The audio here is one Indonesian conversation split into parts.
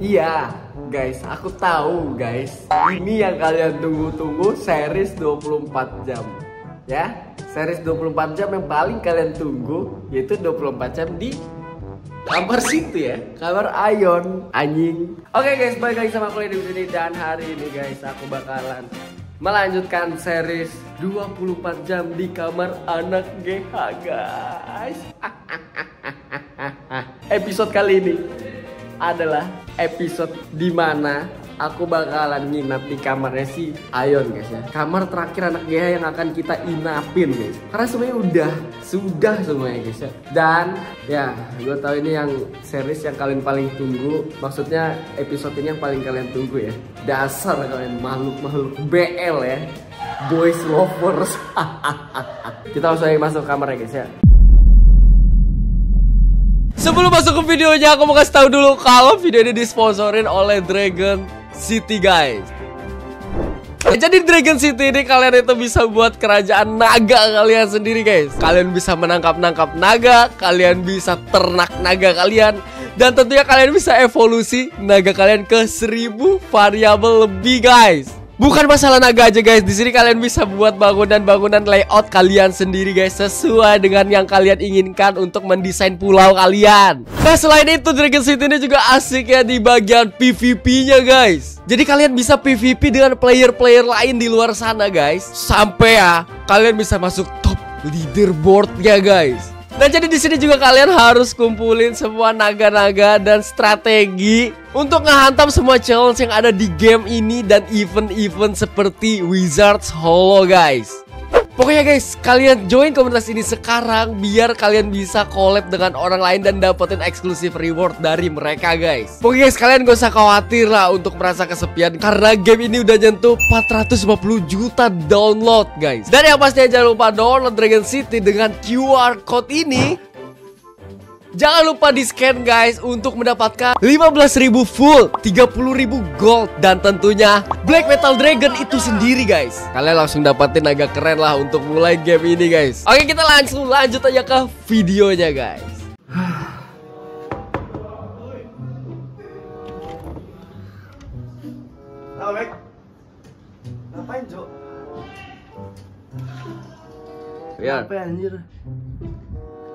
Iya, guys, aku tahu, guys. Ini yang kalian tunggu-tunggu series 24 jam. Ya, series 24 jam yang paling kalian tunggu yaitu 24 jam di kamar situ ya, kamar Ayon anjing. Oke guys, balik lagi sama aku di sini dan hari ini guys aku bakalan melanjutkan series 24 jam di kamar anak GH guys. Episode kali ini adalah episode di mana aku bakalan nginap di kamarnya si Ayon guys ya. Kamar terakhir anak GH yang akan kita inapin guys. Karena semuanya udah, sudah semuanya guys ya. Dan ya gue tahu ini yang series yang kalian paling tunggu. Maksudnya episode ini yang paling kalian tunggu ya. Dasar kalian makhluk-makhluk BL ya. Boys lovers. Kita langsung masuk kamar ya guys ya Sebelum masuk ke videonya, aku mau kasih tahu dulu kalau video ini disponsorin oleh Dragon City, guys. Jadi Dragon City ini kalian itu bisa buat kerajaan naga kalian sendiri guys Kalian bisa menangkap-nangkap naga Kalian bisa ternak naga kalian Dan tentunya kalian bisa evolusi naga kalian ke 1000 variabel lebih guys Bukan masalah naga aja guys, di sini kalian bisa buat bangunan-bangunan layout kalian sendiri guys sesuai dengan yang kalian inginkan untuk mendesain pulau kalian. Nah selain itu Dragon City ini juga asik ya di bagian PVP-nya guys. Jadi kalian bisa PVP dengan player-player lain di luar sana guys. Sampai ya kalian bisa masuk top leaderboardnya guys. Nah jadi di sini juga kalian harus kumpulin semua naga-naga dan strategi untuk ngehantam semua challenge yang ada di game ini dan event-event seperti Wizards Hollow guys. Pokoknya guys, kalian join komunitas ini sekarang biar kalian bisa collab dengan orang lain dan dapetin eksklusif reward dari mereka guys. Pokoknya guys, kalian gak usah khawatir lah untuk merasa kesepian karena game ini udah nyentuh 450 juta download guys. Dan yang pastinya jangan lupa download Dragon City dengan QR code ini Jangan lupa di scan guys untuk mendapatkan 15.000 full, 30.000 gold dan tentunya Black Metal Dragon itu sendiri guys. Kalian langsung dapetin agak keren lah untuk mulai game ini guys. Oke kita langsung lanjut aja ke videonya guys. Ngapain, Jo? Ya, Apa anjir?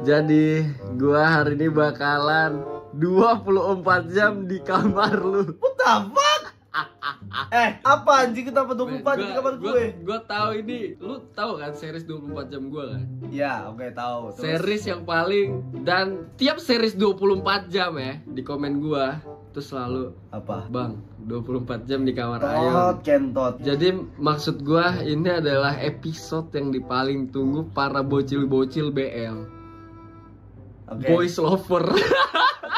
Jadi gua hari ini bakalan 24 jam di kamar lu. What the fuck? eh, apa anjing kenapa 24 di kamar gue? Gue tahu ini, lu tahu kan series 24 jam gue kan? Ya, oke tahu. Terus? Series yang paling dan tiap series 24 jam ya di komen gua tuh selalu apa? Bang, 24 jam di kamar Tot, Ayon. kentot. Jadi maksud gua ini adalah episode yang dipaling tunggu para bocil-bocil BL. Oke. Boys lover.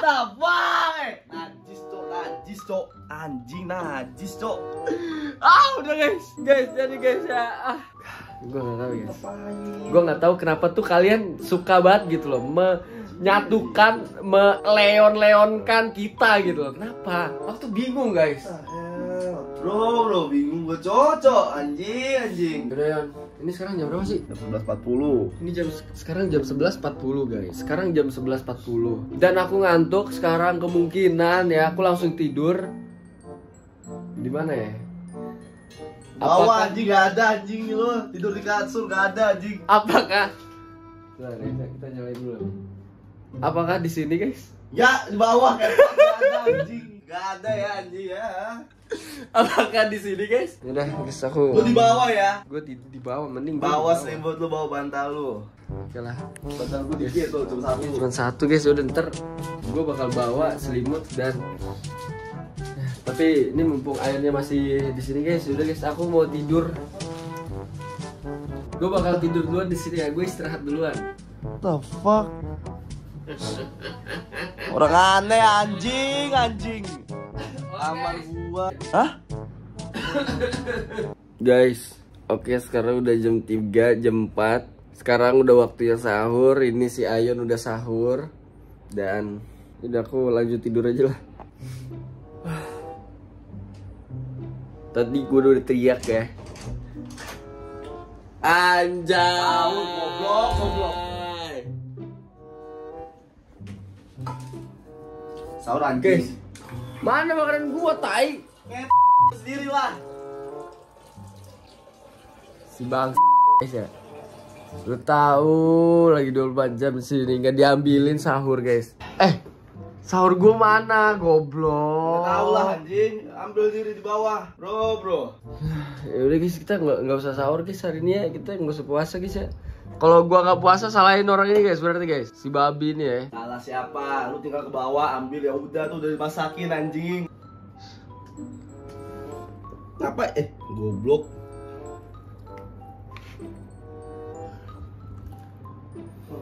Eh, Najis, Cok. Najis, Cok. Anjing najis, Cok. ah, udah guys. Guys, jadi guys ya. Ah. Gua gak tahu guys. Gue nggak tahu kenapa tuh kalian suka banget gitu loh menyatukan, meleon-leonkan kita gitu loh. Kenapa? Aku tuh bingung guys. Bro, bro, bingung gue cocok anjing, anjing. Yon, ini sekarang jam berapa sih? Jam 11.40 Ini jam sekarang jam 11.40 guys. Sekarang jam 11.40. Dan aku ngantuk sekarang kemungkinan ya aku langsung tidur. Di mana ya? Bawah Apakah- anjing gak ada anjing lu Tidur di kasur gak ada anjing Apakah Bentar, kita, kita nyalain dulu. Apakah di sini guys? Ya di bawah kan Gak ada anjing Gak ada ya anjing ya Apakah di sini guys? Udah, guys aku. Lu di bawah ya Gue di, di bawah mending Bawa selimut lu bawa bantal lu Oke lah. Bantal gue dikit tuh cuma satu Cuma satu guys, udah ntar gue bakal bawa selimut dan tapi ini mumpung airnya masih di sini guys, udah guys aku mau tidur. Gue bakal tidur duluan di sini ya, gue istirahat duluan. the fuck Orang aneh anjing anjing Kamar gua. Hah? Guys, oke sekarang udah jam 3, jam 4 Sekarang udah waktunya sahur, ini si Ayon udah sahur. Dan udah aku lanjut tidur aja lah. Tadi gue udah teriak ya. Anjay! Goblok, goblok. Sahur Guys, anjing Mana makanan gua, tai? Sendiri lah. Si bang guys ya. Lu tahu lagi 24 jam sini nggak diambilin sahur guys. Eh, sahur gua mana? Goblok. Tahu lah anjing, ambil diri di bawah. Bro, bro. Ya udah guys, kita nggak nggak usah sahur guys hari ini ya. Kita nggak usah puasa guys ya. Kalau gua nggak puasa salahin orang ini guys, berarti guys. Si babi ini ya. Salah siapa? Lu tinggal ke bawah, ambil ya udah tuh udah dimasakin anjing. Apa eh goblok.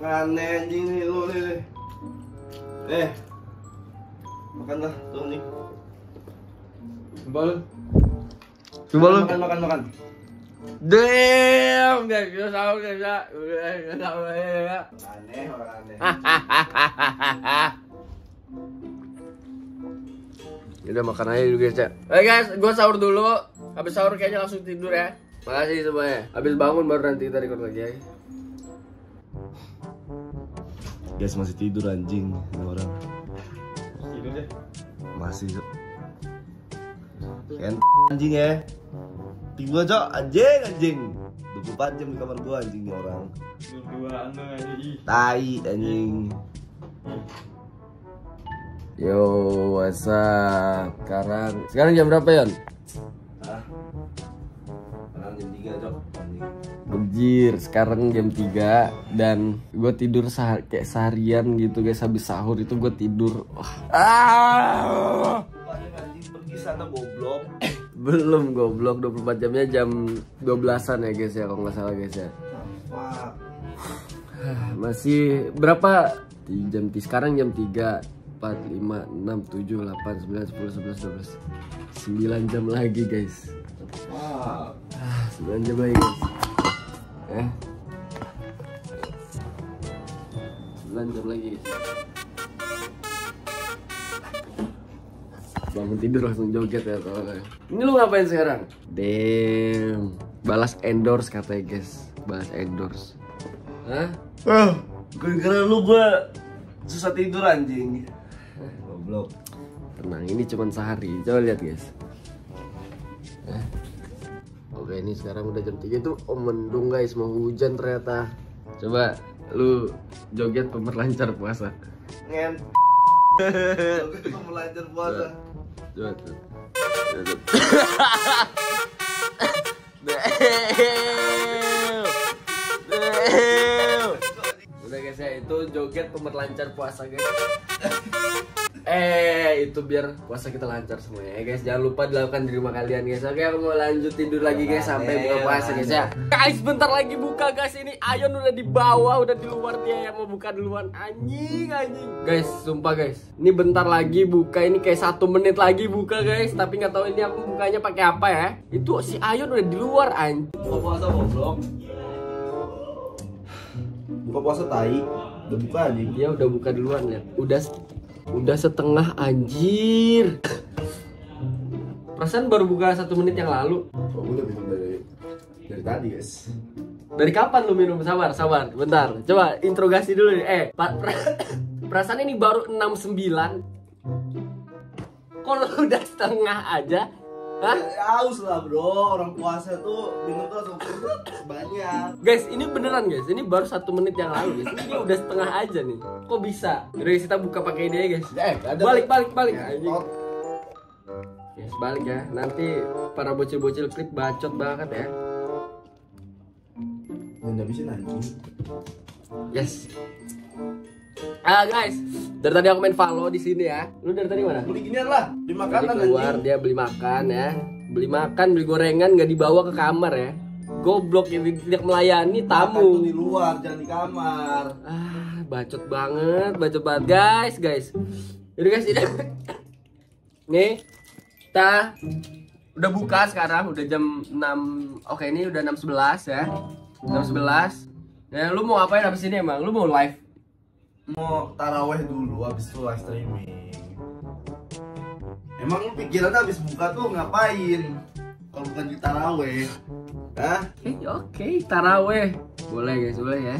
Makan anjing nih lu nih. Eh. Makanlah tuh nih. Coba lu. Coba lu. Makan makan makan. Damn, guys, kita sahur guys ya. Udah, kita sahur ya. Aneh orang aneh. Udah makan aja dulu guys ya. Oke guys, gua sahur dulu. Habis sahur kayaknya langsung tidur ya. Makasih semuanya. Habis bangun baru nanti kita record lagi ya. Guys masih tidur anjing ini orang. Masih. Kan anjing ya. Tiba aja anjing anjing. 24 jam di kamar gua anjing nih orang. Berduaan aja ih. Tai anjing. Yo, what's up? Sekarang sekarang jam berapa, Yon? Anjir, sekarang jam 3 dan gue tidur sehar kayak seharian gitu guys habis sahur itu gue tidur. Wah. Ah! Pergi sana goblok. Belum goblok 24 jamnya jam 12-an ya guys ya kalau nggak salah guys ya. Masih berapa? Di jam sekarang jam 3 4 5 6 7 8 9 10 11 12 9 jam lagi guys. Wah. Ah, 9 jam lagi guys. Eh. 9 jam lagi guys. Bangun tidur langsung joget ya soalnya. Ini lu ngapain sekarang? Damn. Balas endorse katanya guys. Balas endorse. Hah? Ah, gara-gara lu gua susah tidur anjing. Goblok. Tenang, ini cuma sehari. Coba lihat guys. Eh. Oke, ini sekarang udah jam 3 itu oh, mendung guys, mau hujan ternyata. Coba lu joget pemerlancar puasa. Ngen. Belajar puasa. Coba tuh. Udah guys ya, itu joget pemerlancar puasa guys. Eh, itu biar puasa kita lancar semuanya ya guys. Jangan lupa dilakukan di rumah kalian guys. Oke, aku mau lanjut tidur lagi guys sampai buka puasa guys ya. Guys, bentar lagi buka guys. Ini Ayon udah di bawah, udah di luar dia yang mau buka duluan. Anjing, anjing. Guys, sumpah guys. Ini bentar lagi buka. Ini kayak satu menit lagi buka guys. Tapi nggak tahu ini aku bukanya pakai apa ya. Itu si Ayon udah di luar anjing. Buka puasa goblok. Buka puasa tai. Udah buka anjing. Dia udah buka duluan ya. Udah udah setengah anjir. Perasaan baru buka satu menit yang lalu. Oh, udah minum dari dari tadi, guys. Dari kapan lu minum? Sabar, sabar. Bentar. Coba interogasi dulu nih. Eh, perasaan ini baru 69. Kalau udah setengah aja. Hah? Haus lah, Bro. Orang puasa tuh minum tuh langsung banyak. Guys, ini beneran guys. Ini baru satu menit yang lalu guys. Ini udah setengah aja nih. Kok bisa? Udah kita buka pakai dia guys. Eh, ada Balik, balik, balik. Ya, oh. Guys, balik ya. Nanti para bocil-bocil klip bacot banget ya. Jangan habisin anjing. Yes. Ah guys, dari tadi aku main Valo di sini ya. Lu dari tadi mana? Beli ginian lah, Tadi makanan keluar anjing. dia beli makan ya. Beli makan, beli gorengan nggak dibawa ke kamar ya. Goblok ya tidak melayani Makan tamu. di luar, jangan di kamar. Ah, bacot banget, bacot banget guys, guys. Jadi guys, ini nih kita udah buka sekarang, udah jam 6. Oke, ini udah 6.11 ya. 6.11. Ya, lu mau ngapain habis ini emang? Lu mau live? Mau taraweh dulu, habis itu live streaming. Emang lu pikiran habis buka tuh ngapain? Kalau bukan di taraweh. Hah? Oke, oke, taraweh. Boleh guys, boleh ya.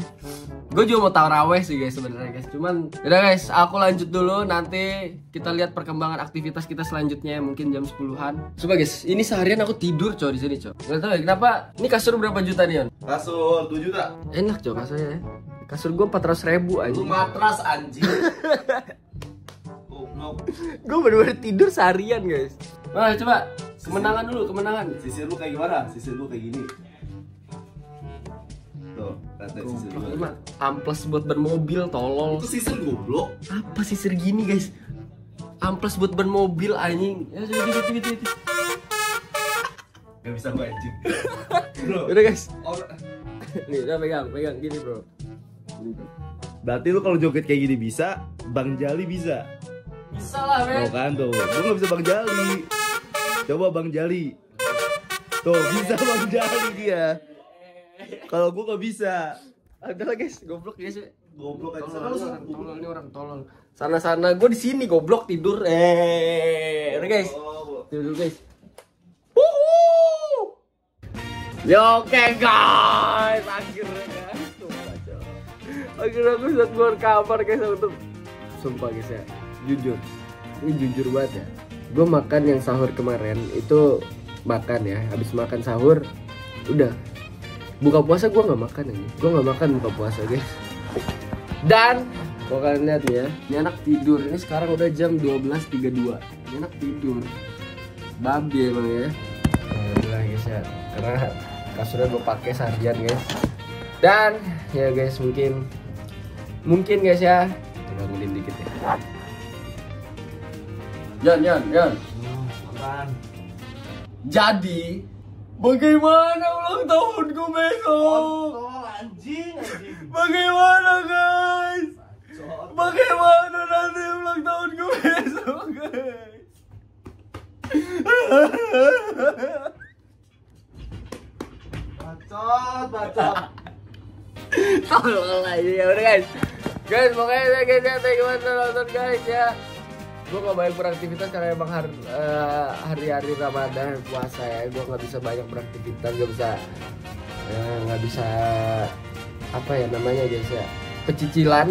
Gue juga mau taraweh sih guys sebenarnya guys. Cuman udah guys, aku lanjut dulu nanti kita lihat perkembangan aktivitas kita selanjutnya mungkin jam 10-an. Coba guys, ini seharian aku tidur coy di sini coy. Gak tahu ya kenapa. Ini kasur berapa juta nih, On? Kasur 7 juta. Enak coy kasurnya. ya. Kasur gue 400 ribu aja. Lu matras anjing. Gue bener-bener tidur seharian guys. Nah, coba kemenangan dulu, kemenangan. Sisir lu kayak gimana? Sisir lu kayak gini. Tuh, deh sisir lu. amplas buat ban mobil tolol. Itu sisir goblok. Apa sih segini guys? Amplas buat ban mobil anjing. Ya sudah gitu gitu gitu. Gak bisa gua anjing. Bro. Udah guys. Nih, udah pegang, pegang gini, Bro. Bro. Berarti lu kalau joget kayak gini bisa, Bang Jali bisa. Bisa lah, Tuh men. kan tuh, gua gak bisa Bang Jali. Coba Bang Jali. Tuh, bisa Bang Jali dia. Kalau gua gak bisa. Ada lah guys, goblok guys. Goblok aja. Tolol, Sana lu ini orang tolol, ini orang tolol. Sana-sana, gue di sini goblok tidur. Eh, udah guys. Oh, Tidur guys. Wuhu. Ya oke guys, akhirnya guys. Akhirnya aku bisa keluar kamar guys. Untuk Sumpah guys ya, jujur. Ini jujur banget ya. Gue makan yang sahur kemarin itu makan ya, habis makan sahur udah. Buka puasa gue nggak makan ini. Gue nggak makan buka puasa guys. Dan kalau kalian lihat ya. Ini anak tidur. Ini sekarang udah jam 12.32 ini anak tidur. Babi emang ya. Alhamdulillah guys ya. Karena kasurnya gue pakai seharian guys. Dan ya guys mungkin mungkin guys ya Kita bangunin dikit ya Yan Yan Yan apaan? jadi bagaimana ulang tahunku besok anjing, anjing. Bagaimana guys? Bagaimana nanti ulang tahunku besok guys? Bacot, bacot. Tolol aja ya udah guys. Guys pokoknya ya guys ya thank you banget udah nonton guys ya. Gue gak banyak beraktivitas karena emang hari eh, hari-hari Ramadan puasa ya. Gue nggak bisa banyak beraktivitas, gak bisa eh, nggak bisa apa ya namanya guys ya pecicilan.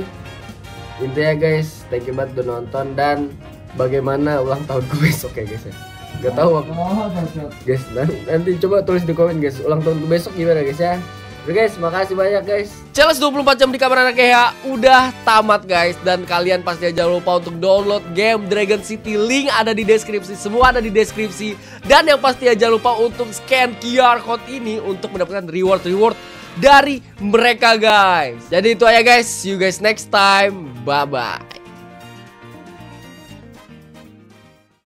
Intinya guys, thank you banget udah nonton dan bagaimana ulang tahunku besok ya guys ya. Gak tahu aku Oh, bacot. guys nanti, nanti coba tulis di komen guys ulang tahun besok gimana guys ya Oke guys, makasih banyak guys. Challenge 24 jam di kamar anak ya udah tamat guys dan kalian pasti jangan lupa untuk download game Dragon City. Link ada di deskripsi, semua ada di deskripsi. Dan yang pasti jangan lupa untuk scan QR code ini untuk mendapatkan reward-reward dari mereka guys. Jadi itu aja guys, see you guys next time. Bye bye.